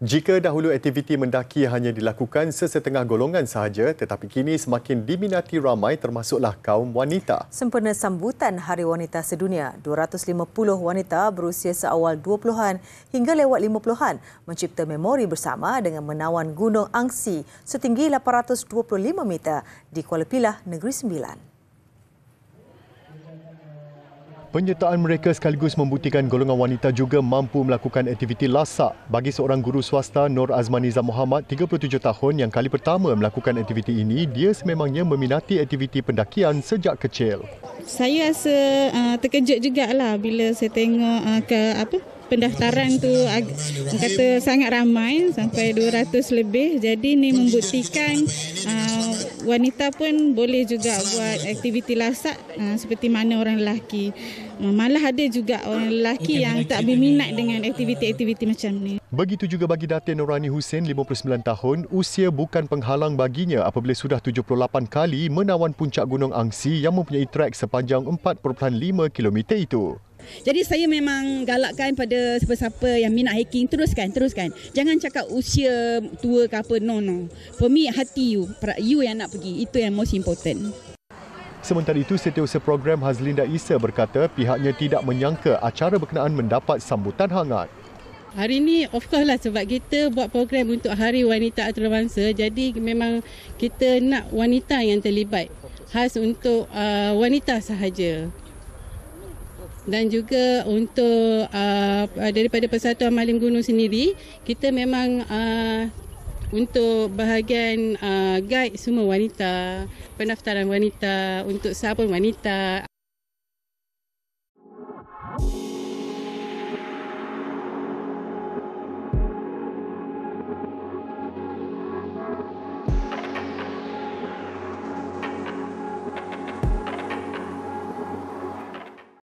Jika dahulu aktiviti mendaki hanya dilakukan sesetengah golongan sahaja tetapi kini semakin diminati ramai termasuklah kaum wanita. Sempena sambutan Hari Wanita Sedunia, 250 wanita berusia seawal 20-an hingga lewat 50-an mencipta memori bersama dengan menawan Gunung Angsi setinggi 825 meter di Kuala Pilah, Negeri Sembilan. Penyertaan mereka sekaligus membuktikan golongan wanita juga mampu melakukan aktiviti lasak. Bagi seorang guru swasta, Nur Azmaniza Muhammad, 37 tahun yang kali pertama melakukan aktiviti ini, dia sememangnya meminati aktiviti pendakian sejak kecil. Saya rasa uh, terkejut jugalah bila saya tengok uh, ke apa pendaftaran tu kata sangat ramai sampai 200 lebih jadi ni membuktikan uh, wanita pun boleh juga buat aktiviti lasak uh, seperti mana orang lelaki. Uh, malah ada juga orang lelaki yang tak berminat dengan aktiviti-aktiviti macam ni. Begitu juga bagi Datin Nurani Hussein, 59 tahun, usia bukan penghalang baginya apabila sudah 78 kali menawan puncak Gunung Angsi yang mempunyai trek sepanjang 4.5 km itu. Jadi saya memang galakkan pada siapa-siapa yang minat hiking teruskan teruskan. Jangan cakap usia tua ke apa no no. For me hati you, you yang nak pergi. Itu yang most important. Sementara itu, Setiausaha Program Hazlinda Isa berkata pihaknya tidak menyangka acara berkenaan mendapat sambutan hangat. Hari ini of course lah sebab kita buat program untuk Hari Wanita Antarabangsa. Jadi memang kita nak wanita yang terlibat. Khas untuk uh, wanita sahaja dan juga untuk uh, daripada Persatuan Malim Gunung sendiri kita memang uh, untuk bahagian uh, guide semua wanita pendaftaran wanita untuk sabun wanita